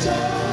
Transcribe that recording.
Satan.